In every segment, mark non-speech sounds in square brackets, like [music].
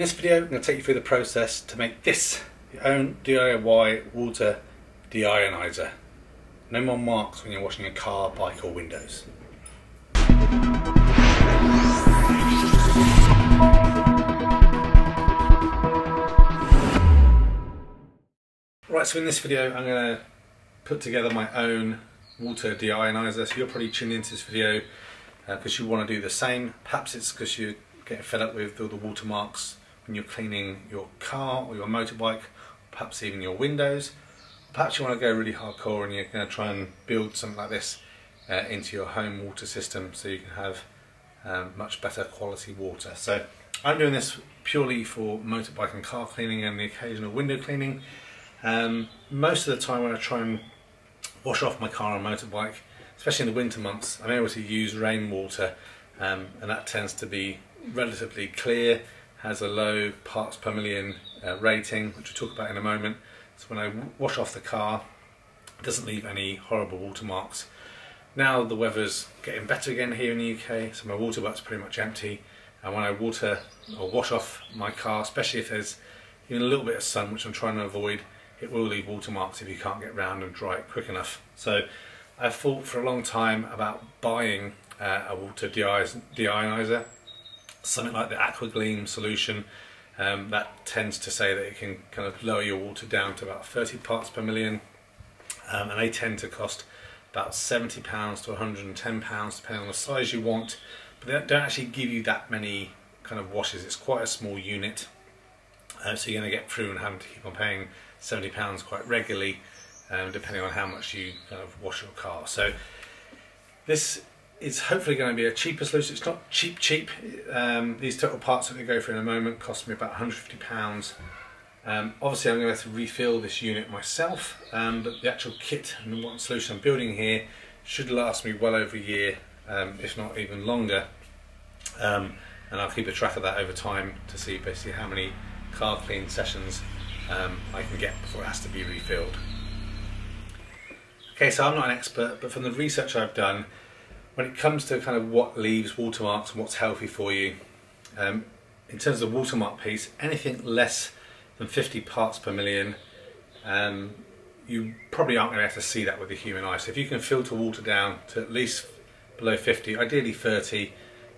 In this video, I'm going to take you through the process to make this your own DIY water deionizer. No more marks when you're washing a car, bike or windows. Right, so in this video I'm going to put together my own water deionizer. So you're probably tuned into this video because uh, you want to do the same. Perhaps it's because you're getting fed up with all the watermarks when you're cleaning your car or your motorbike, perhaps even your windows. Perhaps you want to go really hardcore and you're going to try and build something like this uh, into your home water system so you can have um, much better quality water. So I'm doing this purely for motorbike and car cleaning and the occasional window cleaning. Um, most of the time when I try and wash off my car and motorbike, especially in the winter months, I'm able to use rainwater um, and that tends to be relatively clear, has a low parts per million uh, rating, which we'll talk about in a moment. So when I wash off the car, it doesn't leave any horrible watermarks. Now the weather's getting better again here in the UK, so my water butt's pretty much empty. And when I water or wash off my car, especially if there's even a little bit of sun, which I'm trying to avoid, it will leave watermarks if you can't get round and dry it quick enough. So I've thought for a long time about buying uh, a water deionizer, something like the AquaGleam solution. Um, that tends to say that it can kind of lower your water down to about 30 parts per million, um, and they tend to cost about 70 pounds to 110 pounds depending on the size you want but they don't actually give you that many kind of washes it's quite a small unit uh, so you're going to get through and having to keep on paying 70 pounds quite regularly um, depending on how much you kind of wash your car so this is hopefully going to be a cheaper solution it's not cheap cheap um, these total parts that we go through in a moment cost me about 150 pounds um, obviously I'm going to have to refill this unit myself, um, but the actual kit and what solution I'm building here should last me well over a year, um, if not even longer. Um, and I'll keep a track of that over time to see basically how many car clean sessions um, I can get before it has to be refilled. Okay, so I'm not an expert, but from the research I've done, when it comes to kind of what leaves watermarks and what's healthy for you, um, in terms of the watermark piece, anything less than 50 parts per million, um, you probably aren't going to have to see that with the human eye. So if you can filter water down to at least below 50, ideally 30,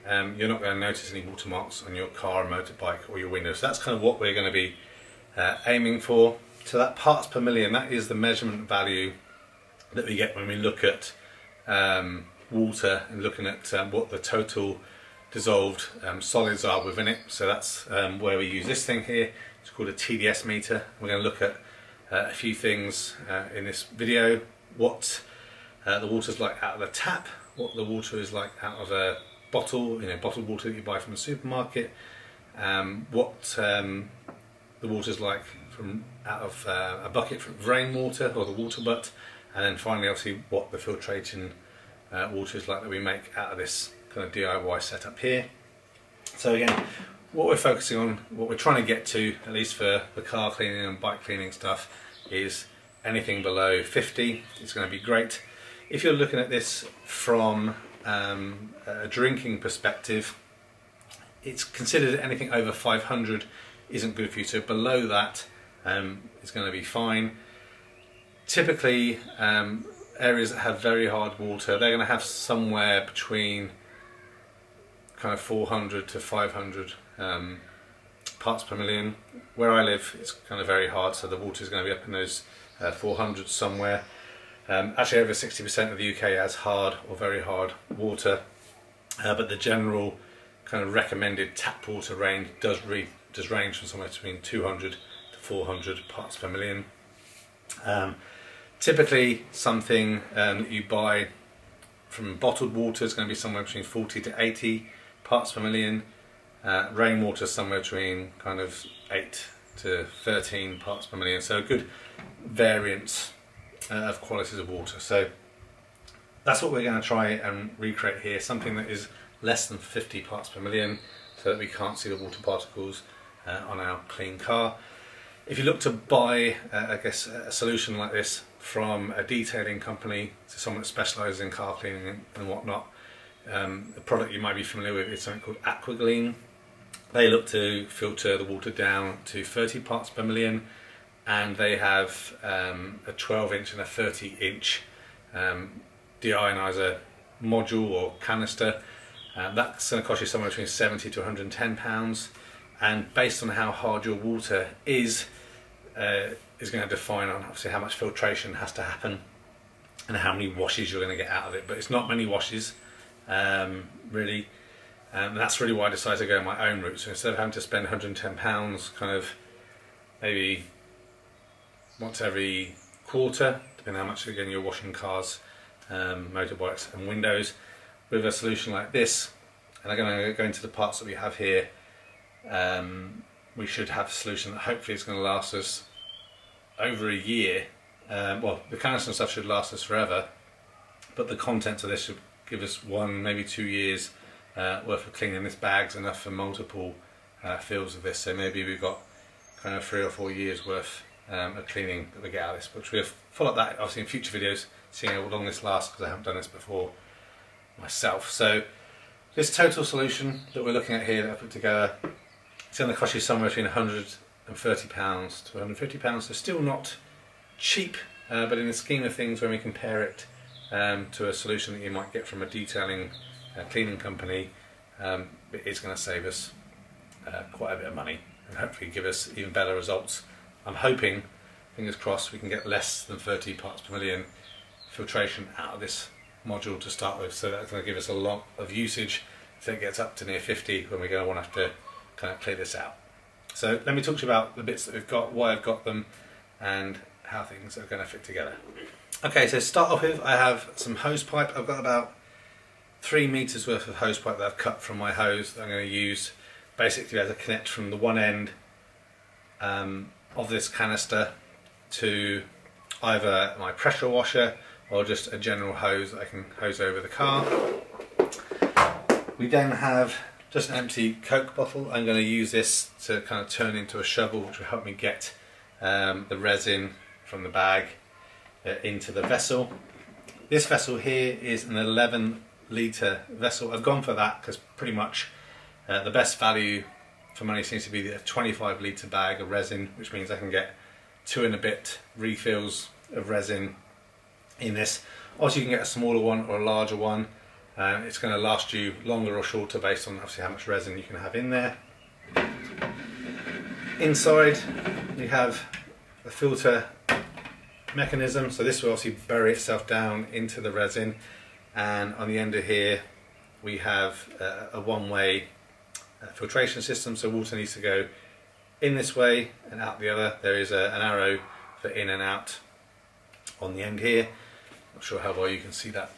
um, you're not going to notice any watermarks on your car, motorbike or your windows. So that's kind of what we're going to be uh, aiming for. So that parts per million, that is the measurement value that we get when we look at um, water and looking at um, what the total dissolved um, solids are within it. So that's um, where we use this thing here. It's called a TDS meter. We're going to look at uh, a few things uh, in this video. What uh, the water's like out of the tap, what the water is like out of a bottle, you know, bottled water that you buy from the supermarket, um, what um, the water's like from out of uh, a bucket from rainwater or the water butt, and then finally obviously what the filtration uh, water is like that we make out of this kind of DIY setup here. So again, what we're focusing on, what we're trying to get to, at least for the car cleaning and bike cleaning stuff, is anything below 50 is going to be great. If you're looking at this from um, a drinking perspective, it's considered anything over 500 isn't good for you, so below that um, is going to be fine. Typically, um, areas that have very hard water, they're going to have somewhere between kind of 400 to 500 um, parts per million. Where I live, it's kind of very hard, so the water is going to be up in those uh, 400 somewhere. Um, actually, over 60% of the UK has hard or very hard water, uh, but the general kind of recommended tap water range does, re does range from somewhere between 200 to 400 parts per million. Um, typically, something um, that you buy from bottled water is going to be somewhere between 40 to 80 parts per million. Uh, rainwater somewhere between kind of 8 to 13 parts per million, so a good variance uh, of qualities of water. So that's what we're going to try and recreate here, something that is less than 50 parts per million so that we can't see the water particles uh, on our clean car. If you look to buy, uh, I guess, a solution like this from a detailing company to someone that specialises in car cleaning and whatnot, um, the product you might be familiar with is something called AquaGleam. They look to filter the water down to 30 parts per million and they have um, a 12 inch and a 30 inch um, deionizer module or canister. Uh, that's going to cost you somewhere between 70 to 110 pounds and based on how hard your water is uh, is going to define on obviously how much filtration has to happen and how many washes you're going to get out of it but it's not many washes um, really. Um, that's really why I decided to go my own route. So instead of having to spend 110 pounds kind of maybe once every quarter depending on how much again you're washing cars um, motorbikes and windows with a solution like this and I'm going to go into the parts that we have here um, we should have a solution that hopefully is going to last us over a year. Um, well, the canister and stuff should last us forever, but the contents of this should give us one, maybe two years uh, worth of cleaning. This bag's enough for multiple uh, fills of this, so maybe we've got kind of three or four years worth um, of cleaning that we get out of this. But we'll follow up that obviously in future videos, seeing how long this lasts because I haven't done this before myself. So this total solution that we're looking at here that I put together it's going to cost you somewhere between 130 pounds to 150 pounds. So still not cheap, uh, but in the scheme of things, when we compare it um, to a solution that you might get from a detailing uh, cleaning company, um, it is going to save us uh, quite a bit of money and hopefully give us even better results. I'm hoping, fingers crossed, we can get less than 30 parts per million filtration out of this module to start with. So that's going to give us a lot of usage. So it gets up to near 50 when we're going to want to have to kind of clear this out. So let me talk to you about the bits that we've got, why I've got them, and how things are going to fit together. Okay, so start off with, I have some hose pipe. I've got about three meters worth of hose pipe that I've cut from my hose that I'm going to use basically as a connect from the one end um, of this canister to either my pressure washer or just a general hose that I can hose over the car. We then have just an empty Coke bottle. I'm going to use this to kind of turn into a shovel which will help me get um, the resin from the bag uh, into the vessel. This vessel here is an 11 litre vessel. I've gone for that because pretty much uh, the best value for money seems to be the 25 litre bag of resin which means I can get two and a bit refills of resin in this. Also you can get a smaller one or a larger one um, it's going to last you longer or shorter based on obviously how much resin you can have in there. Inside you have a filter mechanism. So this will obviously bury itself down into the resin. And on the end of here we have a, a one-way uh, filtration system. So water needs to go in this way and out the other. There is a, an arrow for in and out on the end here. Not sure how well you can see that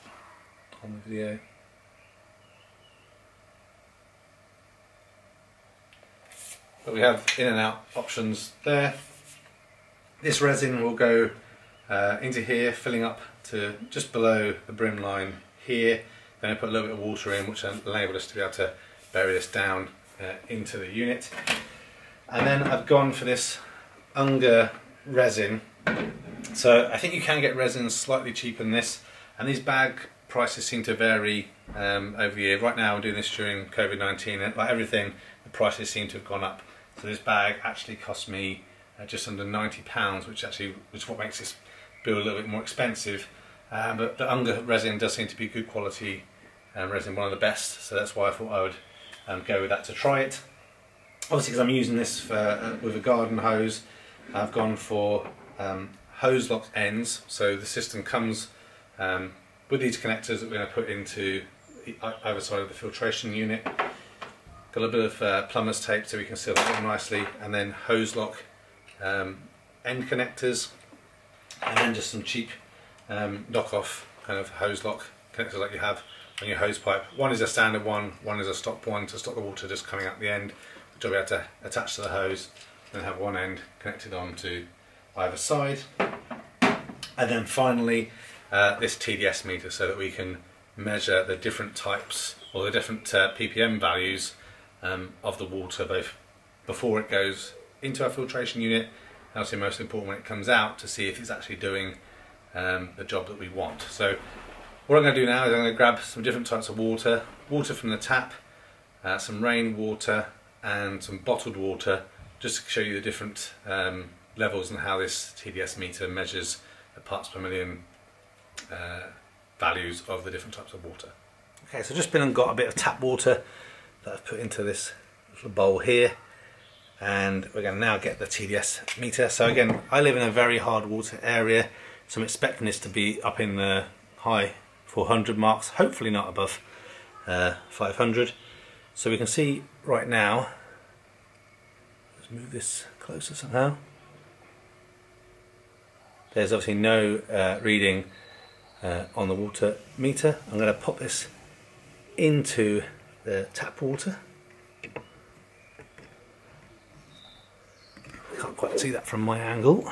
on the video. But we have in and out options there. This resin will go uh, into here, filling up to just below the brim line here. Then I put a little bit of water in, which enabled us to be able to bury this down uh, into the unit. And then I've gone for this Unger resin. So I think you can get resin slightly cheaper than this. And these bag prices seem to vary um, over year. Right now, I'm doing this during COVID-19, and like everything, the prices seem to have gone up. So this bag actually cost me uh, just under 90 pounds, which actually is what makes this bill a little bit more expensive. Um, but the Unger resin does seem to be good quality um, resin, one of the best. So that's why I thought I would um, go with that to try it. Obviously, because I'm using this for, uh, with a garden hose, I've gone for um, Hozelock ends. So the system comes um, with these connectors that we're going to put into either side of the filtration unit. Got a bit of uh, plumber's tape so we can seal that in nicely and then Hozelock um, end connectors and then just some cheap um, knock-off kind of Hozelock connectors like you have on your hose pipe. One is a standard one, one is a stop one to stop the water just coming out the end which I'll be able to attach to the hose and have one end connected on to either side. And then finally uh, this TDS meter so that we can measure the different types or the different uh, ppm values um, of the water both before it goes into our filtration unit and also most important when it comes out to see if it's actually doing um, the job that we want. So what I'm going to do now is I'm going to grab some different types of water, water from the tap, uh, some rain water and some bottled water just to show you the different um, levels and how this TDS meter measures the parts per million uh, values of the different types of water. Okay, so just been and got a bit of tap water that I've put into this little bowl here and we're going to now get the TDS meter. So again, I live in a very hard water area so I'm expecting this to be up in the high 400 marks, hopefully not above uh, 500. So we can see right now, let's move this closer somehow. There's obviously no uh, reading uh, on the water meter. I'm going to pop this into the tap water. Can't quite see that from my angle.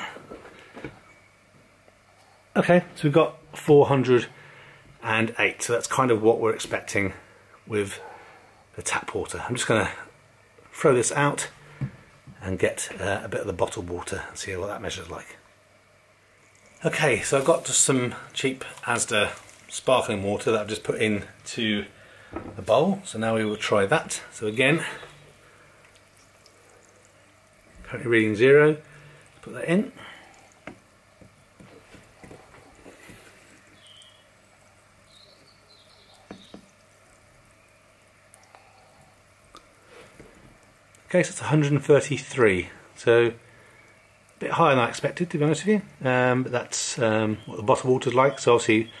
Okay, so we've got 408, so that's kind of what we're expecting with the tap water. I'm just going to throw this out and get uh, a bit of the bottled water and see what that measures like. Okay, so I've got just some cheap Asda sparkling water that I've just put in to the bowl. So now we will try that. So again, currently reading zero. Put that in. Okay, so it's 133. So bit higher than I expected, to be honest with you. Um, but that's um, what the bottled water's like. So obviously,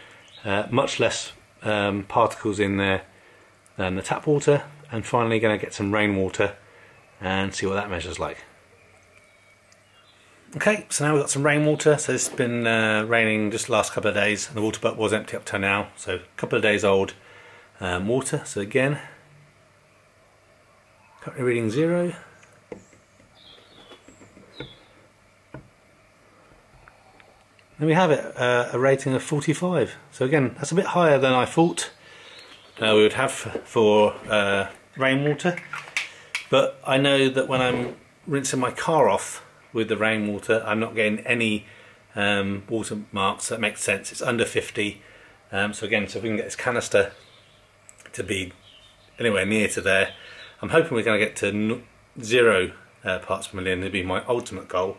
uh, much less um, particles in there than the tap water. And finally, going to get some rainwater and see what that measures like. Okay, so now we've got some rainwater. So it's been uh, raining just the last couple of days, and the water butt was empty up to now. So a couple of days old um, water. So again, Currently reading zero. And we have it, uh, a rating of 45. So again, that's a bit higher than I thought uh, we would have for uh, rainwater. But I know that when I'm rinsing my car off with the rainwater, I'm not getting any um, water marks. That makes sense. It's under 50. Um, so again, so if we can get this canister to be anywhere near to there, I'm hoping we're going to get to zero uh, parts per million to be my ultimate goal.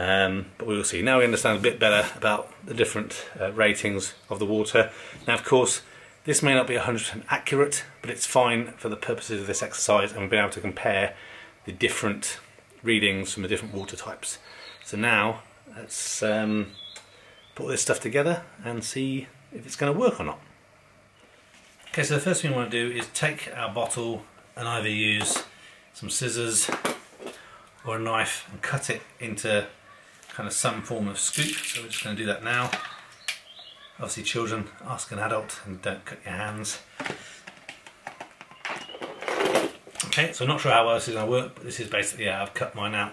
Um, but we will see. Now we understand a bit better about the different uh, ratings of the water. Now, of course, this may not be 100% accurate, but it's fine for the purposes of this exercise and we've been able to compare the different readings from the different water types. So now, let's um, put this stuff together and see if it's going to work or not. Okay, so the first thing we want to do is take our bottle and either use some scissors or a knife and cut it into kind of some form of scoop. So we're just going to do that now. Obviously children, ask an adult and don't cut your hands. Okay, so I'm not sure how well this is going to work, but this is basically how I've cut mine out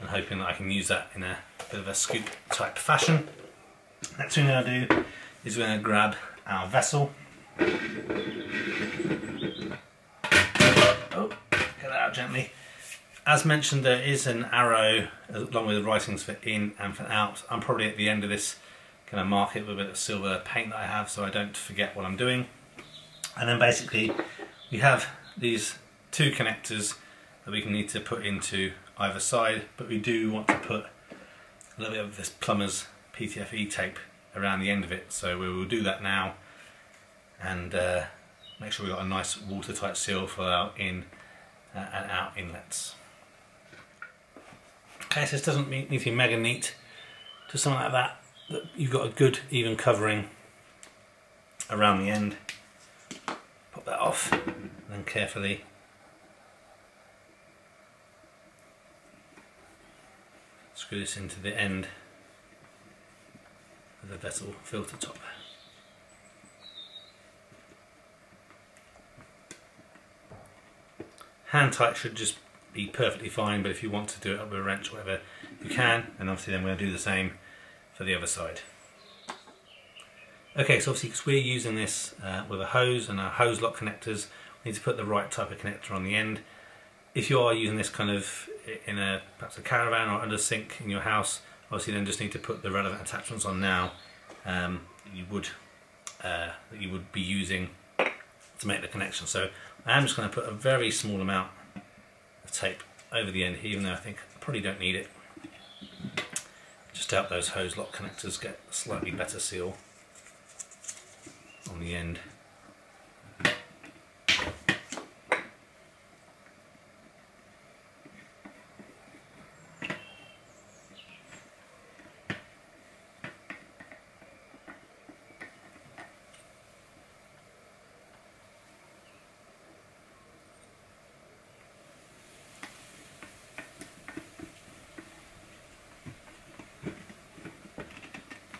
and hoping that I can use that in a bit of a scoop type fashion. Next thing I'm going to do is we're going to grab our vessel Oh, get that out gently. As mentioned, there is an arrow along with the writings for in and for out. I'm probably at the end of this going to mark it with a bit of silver paint that I have so I don't forget what I'm doing. And then basically we have these two connectors that we can need to put into either side, but we do want to put a little bit of this plumber's PTFE tape around the end of it. So we will do that now and uh, make sure we've got a nice watertight seal for our in uh, and out inlets. This doesn't need to be mega neat, just something like that, that you've got a good even covering around the end. Pop that off and then carefully screw this into the end of the vessel filter top. Hand tight should just be perfectly fine, but if you want to do it up with a wrench or whatever, you can. And obviously then we're going to do the same for the other side. Okay, so obviously because we're using this uh, with a hose and our Hozelock connectors, we need to put the right type of connector on the end. If you are using this kind of in a perhaps a caravan or under sink in your house, obviously then just need to put the relevant attachments on now um, you would uh, that you would be using to make the connection. So I am just going to put a very small amount tape over the end here, even though I think I probably don't need it. Just to help those Hozelock connectors get a slightly better seal on the end.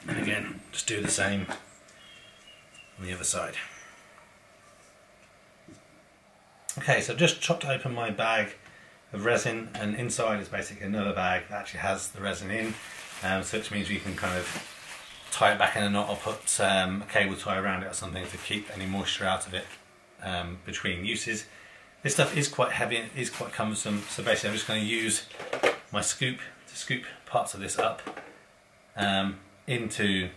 And again, just do the same on the other side. Okay, so I've just chopped open my bag of resin and inside is basically another bag that actually has the resin in, um, so which means we can kind of tie it back in a knot or put um, a cable tie around it or something to keep any moisture out of it um, between uses. This stuff is quite heavy and it is quite cumbersome, so basically I'm just going to use my scoop to scoop parts of this up um, into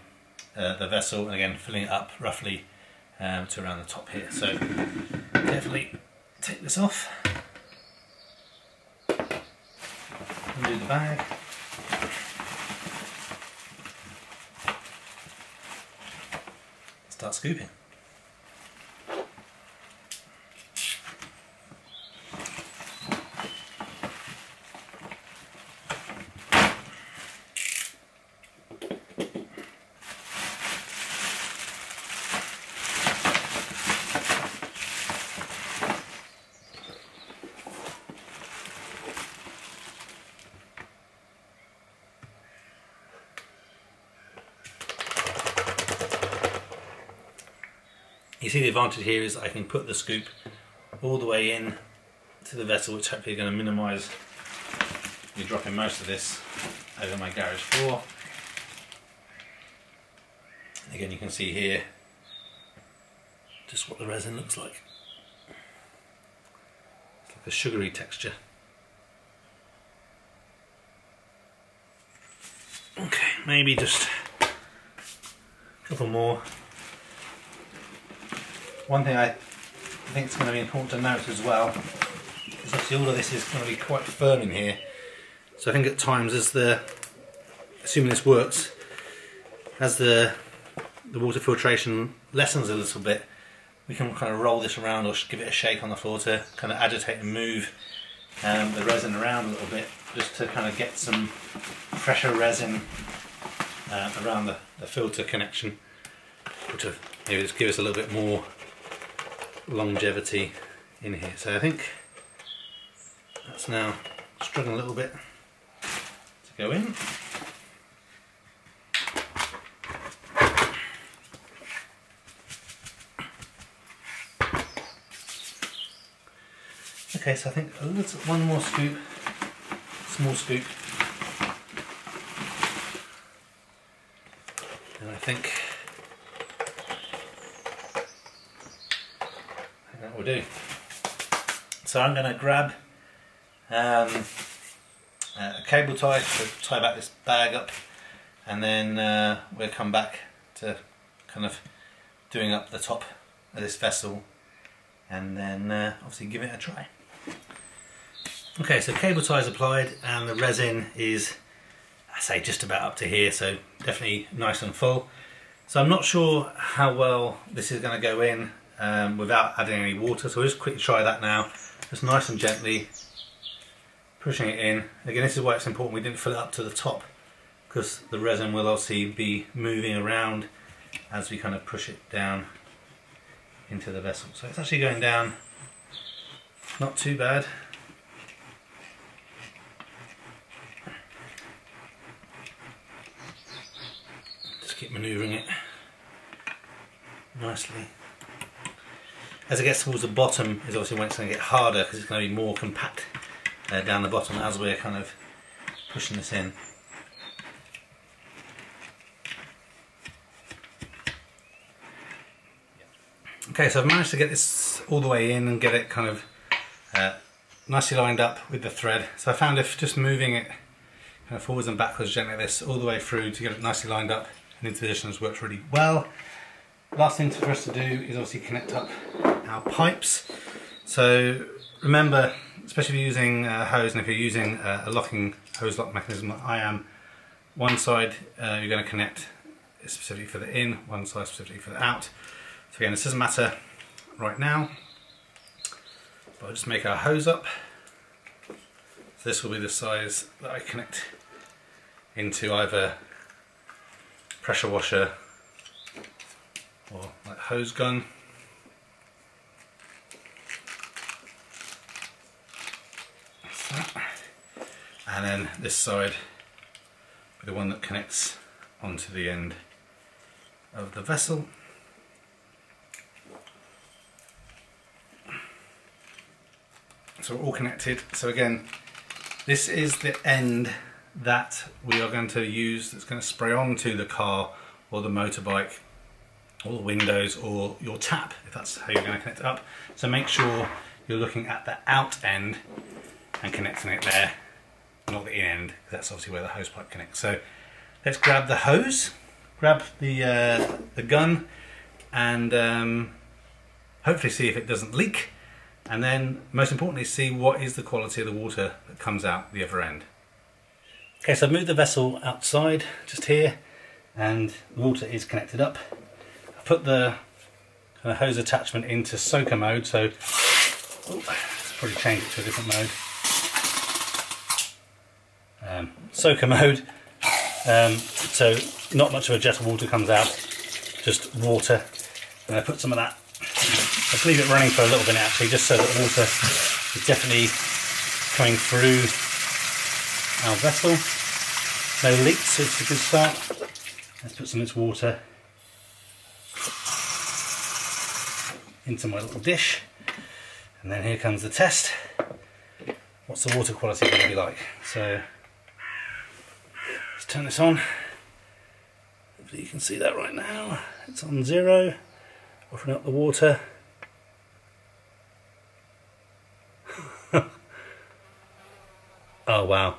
uh, the vessel and again filling it up roughly um, to around the top here. So carefully take this off, undo the bag. Start scooping. See the advantage here is I can put the scoop all the way in to the vessel which hopefully is going to minimise me dropping most of this over my garage floor. Again you can see here just what the resin looks like. It's like a sugary texture. Okay, maybe just a couple more one thing I think is going to be important to note as well is obviously all of this is going to be quite firm in here. So I think at times as the, assuming this works, as the, the water filtration lessens a little bit, we can kind of roll this around or give it a shake on the floor to kind of agitate and move um, the resin around a little bit just to kind of get some fresher resin uh, around the, the filter connection which will maybe just give us a little bit more longevity in here. So I think that's now struggling a little bit to go in. Okay, so I think a little, one more scoop, small scoop, and I think will do. So I'm going to grab um, a cable tie to tie back this bag up and then uh, we'll come back to kind of doing up the top of this vessel and then uh, obviously give it a try. Okay, so cable tie is applied and the resin is, I say, just about up to here, so definitely nice and full. So I'm not sure how well this is going to go in um, without adding any water. So we'll just quickly try that now. Just nice and gently pushing it in. Again, this is why it's important we didn't fill it up to the top because the resin will obviously be moving around as we kind of push it down into the vessel. So it's actually going down not too bad. Just keep manoeuvring it nicely. As it gets towards the bottom is obviously when it's going to get harder because it's going to be more compact uh, down the bottom as we're kind of pushing this in. Okay, so I've managed to get this all the way in and get it kind of uh, nicely lined up with the thread. So I found if just moving it kind of forwards and backwards gently like this all the way through to get it nicely lined up and into position has worked really well. Last thing for us to do is obviously connect up our pipes. So remember especially if you're using a hose and if you're using a locking Hozelock mechanism like I am, one side uh, you're going to connect specifically for the in, one side specifically for the out. So again, this doesn't matter right now, but I'll just make our hose up. So this will be the size that I connect into either pressure washer or like hose gun. And then this side the one that connects onto the end of the vessel. So we're all connected. So again, this is the end that we are going to use that's going to spray onto the car or the motorbike or the windows or your tap if that's how you're going to connect it up. So make sure you're looking at the out end and connecting it there, not the in end, because that's obviously where the hose pipe connects. So let's grab the hose, grab the, uh, the gun and um, hopefully see if it doesn't leak and then most importantly see what is the quality of the water that comes out the other end. Okay, so I've moved the vessel outside, just here, and the water is connected up. Put the kind of hose attachment into soaker mode, so let's probably change it to a different mode. Um, soaker mode, um, so not much of a jet of water comes out, just water. And I put some of that, let's leave it running for a little bit actually, just so that the water is definitely coming through our vessel. No leaks, so it's a good start. Let's put some of this water into my little dish. And then here comes the test. What's the water quality going to be like? So let's turn this on. Hopefully you can see that right now. It's on zero. Offering up the water. [laughs] oh wow.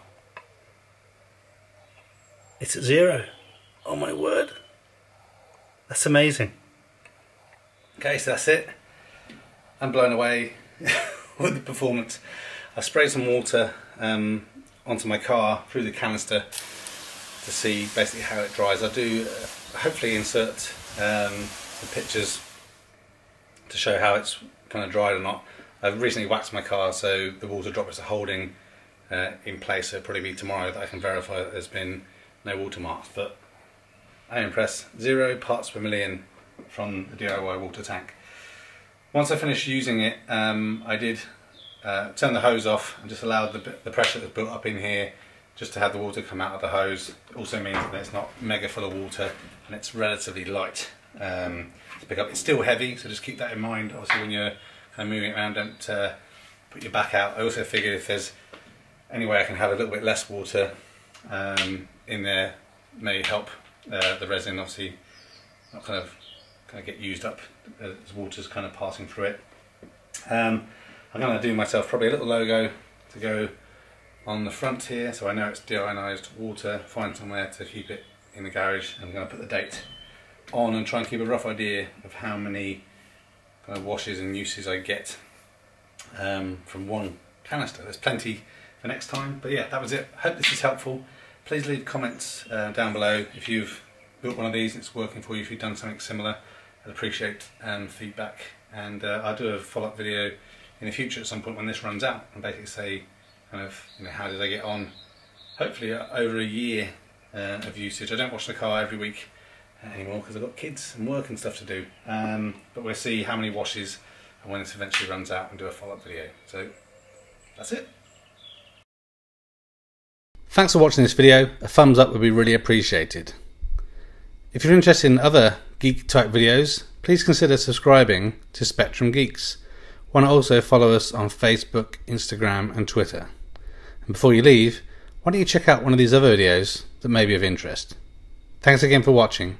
It's at zero. Oh my word. That's amazing. Okay, so that's it. I'm blown away [laughs] with the performance. I sprayed some water um, onto my car through the canister to see basically how it dries. I do uh, hopefully insert um, some pictures to show how it's kind of dried or not. I've recently waxed my car so the water droplets are holding uh, in place so it'll probably be tomorrow that I can verify that there's been no watermarks, but I'm impressed. Zero parts per million from the DIY water tank. Once I finished using it, um, I did uh, turn the hose off and just allowed the, the pressure that's built up in here just to have the water come out of the hose. It also means that it's not mega full of water and it's relatively light um, to pick up. It's still heavy, so just keep that in mind. Obviously when you're kind of moving it around, don't uh, put your back out. I also figured if there's any way I can have a little bit less water um, in there may help uh, the resin obviously not kind of kind of get used up as water's kind of passing through it. Um, I'm going to do myself probably a little logo to go on the front here so I know it's deionized water, find somewhere to keep it in the garage I'm going to put the date on and try and keep a rough idea of how many kind of washes and uses I get um, from one canister. There's plenty for next time but yeah that was it. Hope this is helpful. Please leave comments uh, down below if you've built one of these and it's working for you, if you've done something similar. I'd appreciate um, feedback and uh, I'll do a follow-up video in the future at some point when this runs out and basically say kind of you know how did I get on hopefully uh, over a year uh, of usage. I don't wash the car every week anymore because I've got kids and work and stuff to do um, but we'll see how many washes and when this eventually runs out and do a follow-up video. So that's it. Thanks for watching this video, a thumbs up would be really appreciated. If you're interested in other geek type videos, please consider subscribing to Spectrum Geeks. Why not also follow us on Facebook, Instagram and Twitter. And before you leave, why don't you check out one of these other videos that may be of interest. Thanks again for watching